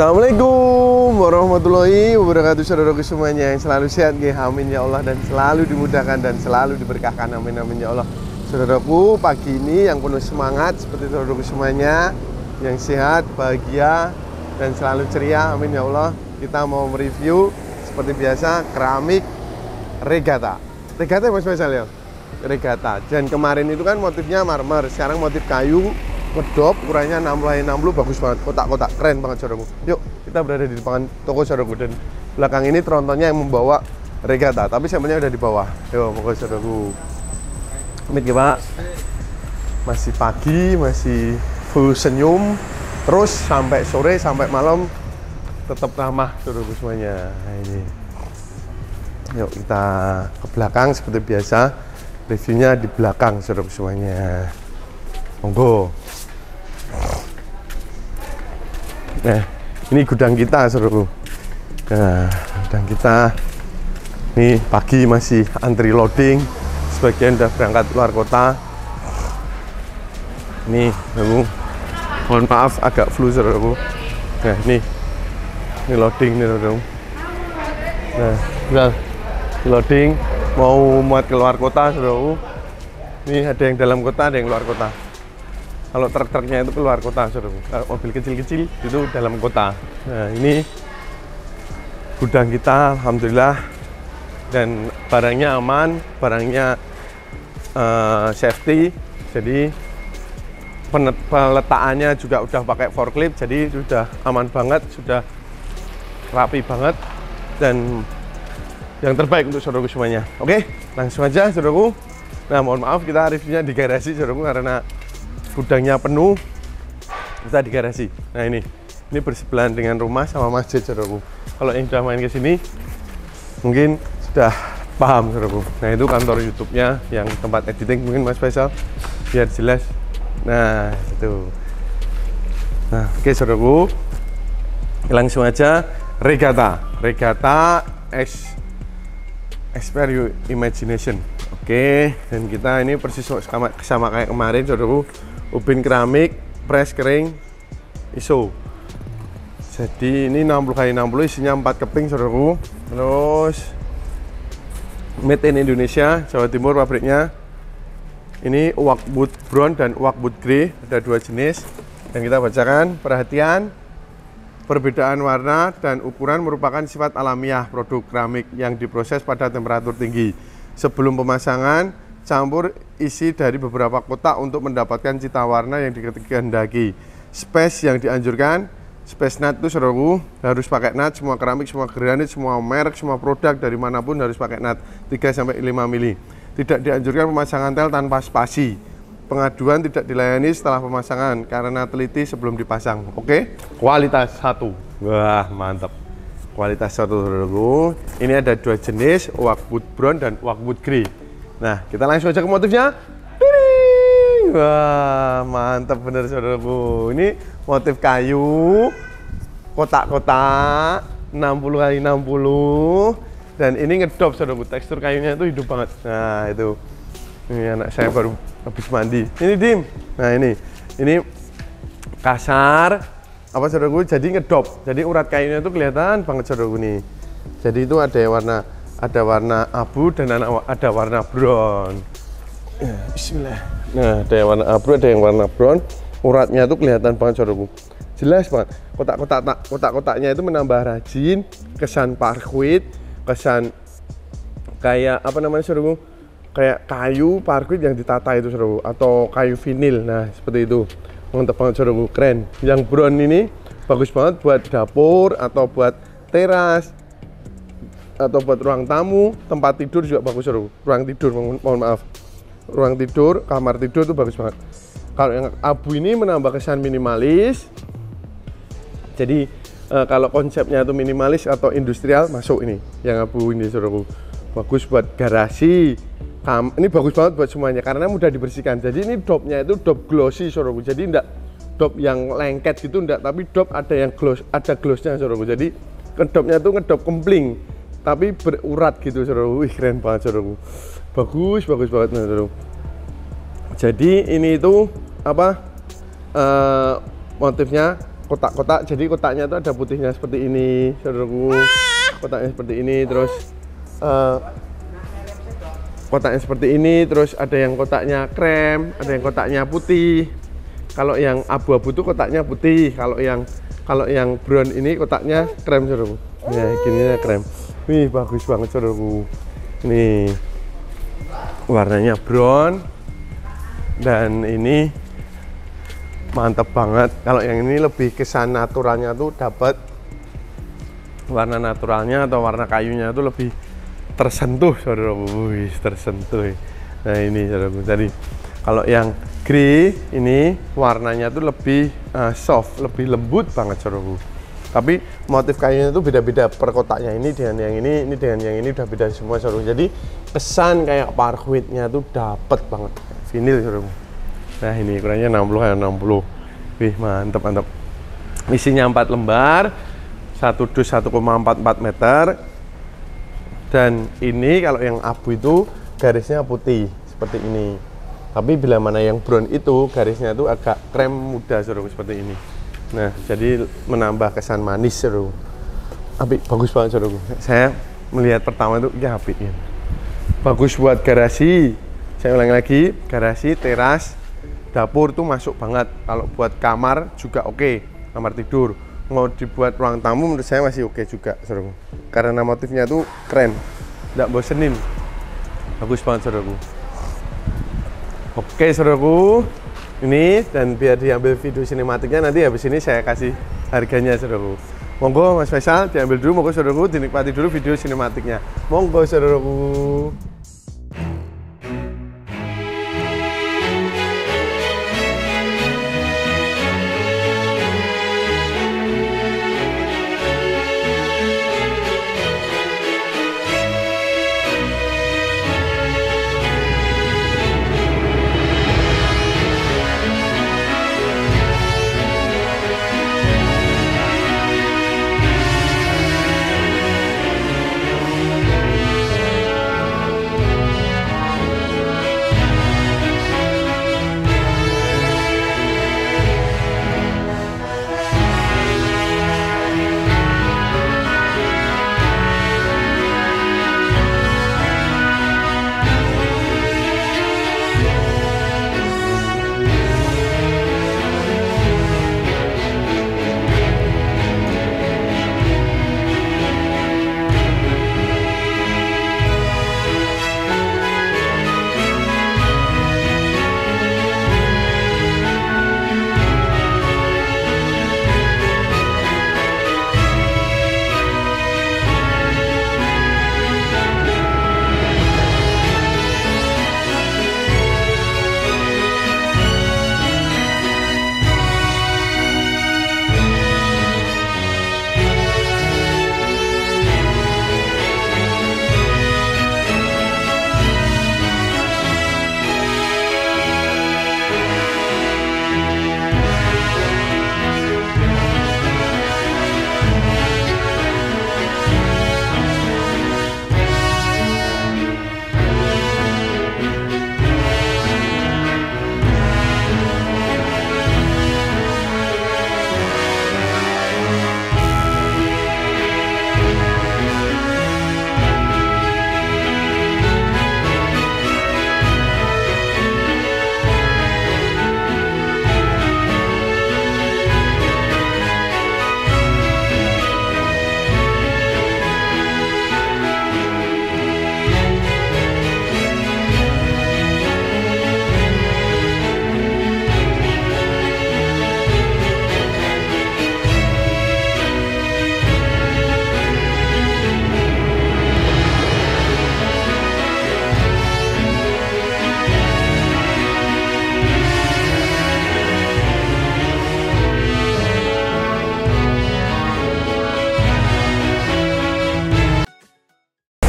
Assalamualaikum warahmatullahi wabarakatuh saudaraku semuanya yang selalu sehat ya amin ya Allah dan selalu dimudahkan dan selalu diberkahkan. Amin amin ya Allah. Saudaraku pagi ini yang penuh semangat seperti saudaraku semuanya yang sehat bahagia dan selalu ceria. Amin ya Allah. Kita mau mereview seperti biasa keramik regata regata mas Faisal ya? Regata dan kemarin itu kan motifnya marmer sekarang motif kayu ngedop ukurannya 60 60 bagus banget. Kotak-kotak keren banget saudaraku. Yuk kita berada di depan toko saudaraku. Dan belakang ini trontonnya yang membawa regata tapi sampelnya udah di bawah. Yuk pokoknya saudaraku. Amit ya pak. Masih pagi masih full senyum. Terus sampai sore sampai malam tetap ramah saudaraku semuanya. Nah, ini. Yuk kita ke belakang seperti biasa. Reviewnya di belakang saudaraku semuanya. Monggo Nah, ini gudang kita, saudaraku. Nah, gudang kita. Ini pagi masih antri loading. Sebagian udah berangkat luar kota. Ini, saudaraku. Mohon maaf agak flu, saudaraku. Nah, ini. Ini loading nih, saudaraku. Nah, loading. Mau muat ke luar kota, saudaraku. Ini ada yang dalam kota, ada yang luar kota kalau truk-truknya itu keluar kota saudara kalau mobil kecil-kecil itu dalam kota. Nah ini gudang kita Alhamdulillah. Dan barangnya aman barangnya uh, safety. Jadi peletakannya juga udah pakai forklift jadi sudah aman banget sudah rapi banget. Dan yang terbaik untuk saudaraku semuanya. Oke langsung aja saudaraku. Nah mohon maaf kita reviewnya di garasi saudaraku karena gudangnya penuh kita di garasi nah ini. Ini bersebelahan dengan rumah sama masjid saudaraku kalau yang sudah main ke sini mungkin sudah paham saudaraku nah itu kantor YouTube-nya yang tempat editing mungkin Mas Faisal biar jelas. Nah itu. Nah oke okay, saudaraku langsung aja regata regata X Expert Imagination. Oke, dan kita ini persis sama, sama kayak kemarin, saudaraku ubin keramik press kering iso. Jadi ini 60 kali 60 isinya 4 keping saudaraku. Terus made in Indonesia Jawa Timur pabriknya. Ini uak wood brown dan uak wood grey ada dua jenis. Yang kita bacakan perhatian perbedaan warna dan ukuran merupakan sifat alamiah produk keramik yang diproses pada temperatur tinggi. Sebelum pemasangan campur isi dari beberapa kotak untuk mendapatkan cita warna yang dikehendaki. Space yang dianjurkan, space nut itu saudaraku harus pakai nut, semua keramik, semua granit, semua merek, semua produk dari mana pun harus pakai nut 3 sampai 5 mili. Tidak dianjurkan pemasangan tel tanpa spasi. Pengaduan tidak dilayani setelah pemasangan karena teliti sebelum dipasang. Oke, kualitas satu. Wah, mantap. Kualitas satu saudaraku. Ini ada dua jenis, wood brown dan wood grey. Nah, kita langsung aja ke motifnya. Wah, mantap bener saudaraku. Ini motif kayu, kotak-kotak, 60 kali 60 dan ini ngedop saudaraku. Tekstur kayunya itu hidup banget. Nah, itu. Ini anak saya baru habis mandi. Ini dim. Nah, ini. Ini kasar apa saudaraku jadi ngedop. Jadi urat kayunya itu kelihatan banget saudaraku nih. Jadi itu ada warna ada warna abu dan ada warna brown. Ya, Bismillah. Nah ada yang warna abu ada yang warna brown. Uratnya itu kelihatan banget saudaraku. Jelas banget. Kotak-kotak kotak-kotaknya itu menambah rajin kesan parquet kesan kayak apa namanya saudaraku? Kayak kayu parquet yang ditata itu saudaraku. Atau kayu vinil. Nah seperti itu. Mantap banget saudaraku. Keren. Yang brown ini bagus banget buat dapur atau buat teras atau buat ruang tamu, tempat tidur juga bagus seru. Ruang tidur, mohon, mohon maaf. Ruang tidur, kamar tidur itu bagus banget. Kalau yang abu ini menambah kesan minimalis. Jadi e, kalau konsepnya itu minimalis atau industrial masuk ini. Yang abu ini seru. Bagus buat garasi. Kam, ini bagus banget buat semuanya karena mudah dibersihkan. Jadi ini dopnya itu dop glossy seru. Jadi enggak dop yang lengket gitu enggak, tapi dop ada yang gloss, ada glossnya seru. Jadi kedopnya itu ngedop kempling tapi berurat gitu saudara wih keren banget saudara bagus bagus banget saudara jadi ini itu apa uh, motifnya kotak-kotak. Jadi kotaknya itu ada putihnya seperti ini saudaraku. Kotaknya seperti ini terus uh, kotaknya seperti ini terus ada yang kotaknya krem ada yang kotaknya putih. Kalau yang abu-abu itu kotaknya putih. Kalau yang kalau yang brown ini kotaknya krem saudaraku. Ya gini krem wih bagus banget saudaraku. Ini warnanya brown. Dan ini mantap banget. Kalau yang ini lebih kesan naturalnya tuh dapat warna naturalnya atau warna kayunya itu lebih tersentuh saudara wih tersentuh. Nah ini saudara tadi kalau yang grey ini warnanya tuh lebih uh, soft lebih lembut banget saudara tapi motif kayunya itu beda-beda. Per kotaknya ini dengan yang ini ini dengan yang ini udah beda semua saudara jadi kesan kayak parquetnya tuh dapat banget. Vinil saudara Nah ini ukurannya 60 kayak 60 Wih mantep mantep. Isinya 4 lembar Satu dus 1,44 meter. Dan ini kalau yang abu itu garisnya putih Seperti ini. Tapi bila mana yang brown itu garisnya itu agak krem muda suruh seperti ini Nah jadi menambah kesan manis suruh Tapi bagus banget suruh Saya melihat pertama itu ya api Bagus buat garasi. Saya ulangi lagi garasi teras dapur tuh masuk banget. Kalau buat kamar juga oke okay. kamar tidur. Mau dibuat ruang tamu menurut saya masih oke okay juga seru. Karena motifnya tuh keren tidak bosenin. Bagus banget saudaraku oke okay, saudaraku ini dan biar diambil video sinematiknya nanti habis ini saya kasih harganya saudaraku. Monggo mas Faisal diambil dulu. Monggo saudaraku dinikmati dulu video sinematiknya. Monggo saudaraku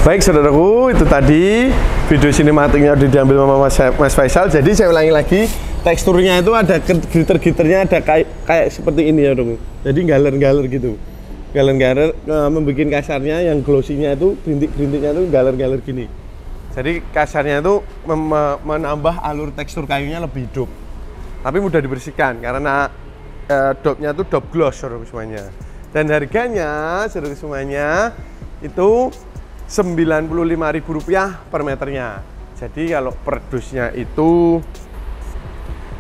Baik saudaraku, itu tadi video sinematiknya udah diambil sama Mas, Mas Faisal. Jadi saya ulangi lagi, teksturnya itu ada glitter-glitternya ada kayak kayak seperti ini ya dong. Jadi galer-galer gitu. Galer-galer e, membuat kasarnya yang glossy-nya itu berintik-berintiknya itu galer-galer gini. Jadi kasarnya itu menambah alur tekstur kayunya lebih hidup. Tapi mudah dibersihkan karena eh, dopnya tuh dop gloss saudara semuanya dan harganya saudara semuanya itu Rp95.000 per meternya. Jadi kalau per dusnya itu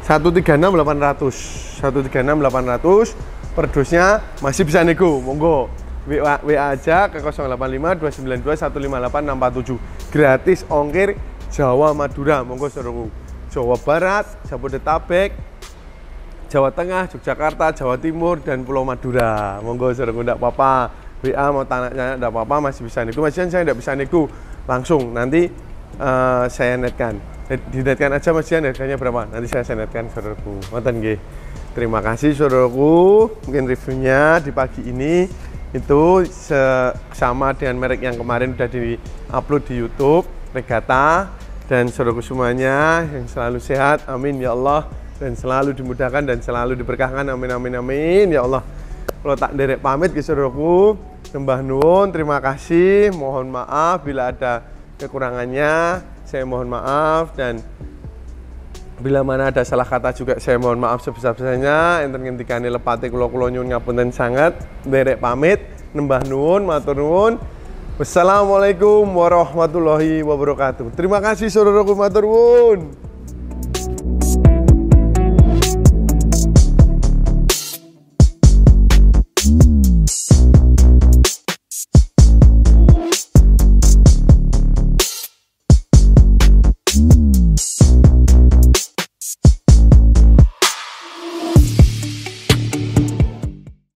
136.800 136.800 per dusnya masih bisa nego monggo. WA, WA aja ke 085 292 158 647 gratis ongkir Jawa Madura. Monggo saudaraku. Jawa Barat Jabodetabek Jawa Tengah Yogyakarta Jawa Timur dan Pulau Madura. Monggo saudaraku tidak apa-apa WA mau tanya tidak apa-apa masih bisa nego masih saya tidak bisa nego langsung nanti uh, saya netkan. Dinetkan aja mas Jian harganya berapa? Nanti saya netkan saudaraku. Mantan G terima kasih saudaraku. Mungkin reviewnya di pagi ini itu sama dengan merek yang kemarin sudah di upload di YouTube Regata. Dan saudaraku semuanya yang selalu sehat amin ya Allah. Dan selalu dimudahkan dan selalu diberkahkan amin amin amin. Ya Allah. Kalau tak derek pamit ke saudaraku sembah nuwun terima kasih. Mohon maaf bila ada kekurangannya. Saya mohon maaf dan bila mana ada salah kata juga saya mohon maaf sebesar-besarnya. Enten ngendikane lepate kula kula nyuwun ngapunten sangat. Derek pamit nembah nuwun matur nuwun. Wassalamualaikum warahmatullahi wabarakatuh. Terima kasih saudaraku matur nuwun.